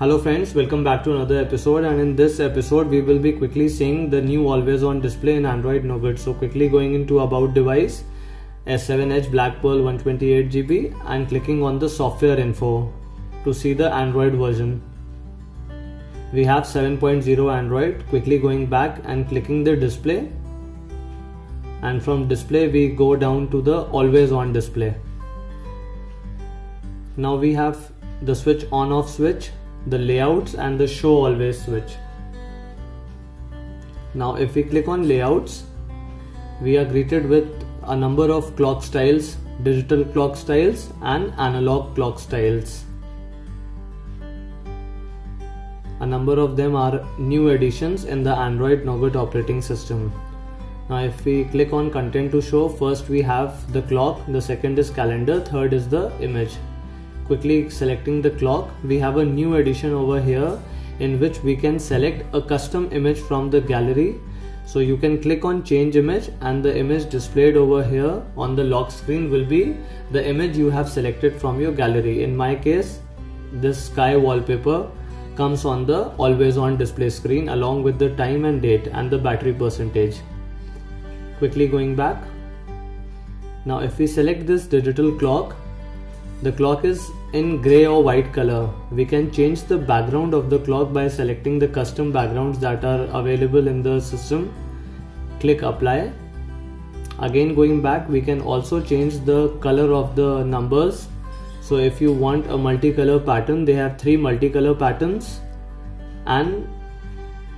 Hello friends, welcome back to another episode and in this episode we will be quickly seeing the new always on display in Android Nougat. So quickly going into about device S7 Edge Black Pearl 128GB and clicking on the software info to see the Android version. We have 7.0 Android, quickly going back and clicking the display and from display we go down to the always on display. Now we have the switch on off switch the layouts and the show always switch. Now if we click on layouts, we are greeted with a number of clock styles, digital clock styles and analog clock styles. A number of them are new additions in the Android Nougat operating system. Now if we click on content to show, first we have the clock, the second is calendar, third is the image quickly selecting the clock. We have a new addition over here in which we can select a custom image from the gallery. So you can click on change image and the image displayed over here on the lock screen will be the image you have selected from your gallery. In my case this sky wallpaper comes on the always on display screen along with the time and date and the battery percentage. Quickly going back. Now if we select this digital clock the clock is in gray or white color. We can change the background of the clock by selecting the custom backgrounds that are available in the system. Click apply. Again going back we can also change the color of the numbers. So if you want a multicolor pattern they have three multicolor patterns and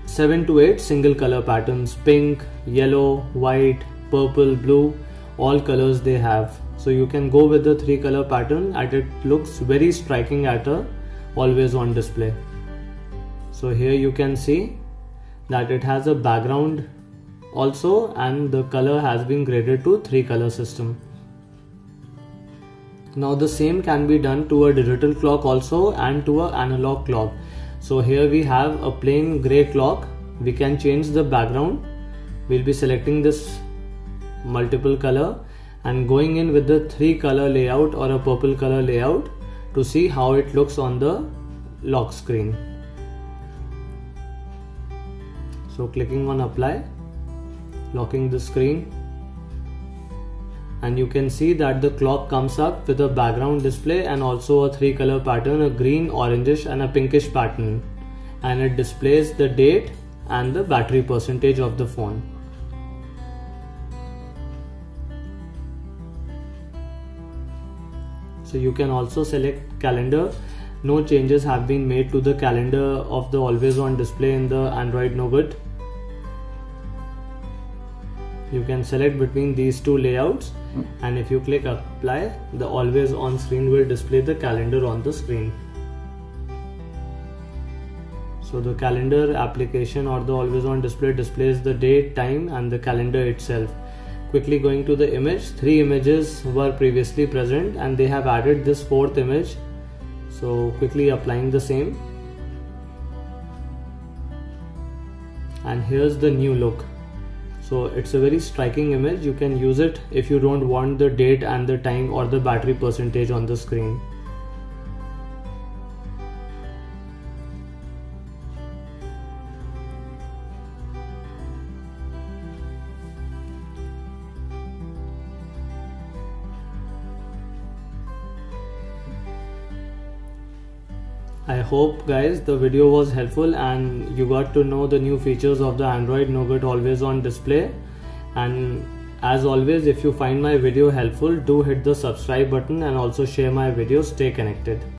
7 to 8 single color patterns pink, yellow, white, purple, blue all colors they have so you can go with the three color pattern and it looks very striking at a always on display. So here you can see that it has a background also and the color has been graded to three color system. Now the same can be done to a digital clock also and to a analog clock. So here we have a plain gray clock. We can change the background. We'll be selecting this multiple color and going in with the three color layout or a purple color layout to see how it looks on the lock screen. So clicking on apply, locking the screen and you can see that the clock comes up with a background display and also a three color pattern a green orangish and a pinkish pattern and it displays the date and the battery percentage of the phone so you can also select calendar. No changes have been made to the calendar of the always on display in the android nougat you can select between these two layouts. And if you click apply the always on screen will display the calendar on the screen. So the calendar application or the always on display displays the date time and the calendar itself quickly going to the image. Three images were previously present and they have added this fourth image. So quickly applying the same. And here's the new look. So it's a very striking image. You can use it if you don't want the date and the time or the battery percentage on the screen I hope guys the video was helpful and you got to know the new features of the Android Nougat always on display. And as always if you find my video helpful do hit the subscribe button and also share my video stay connected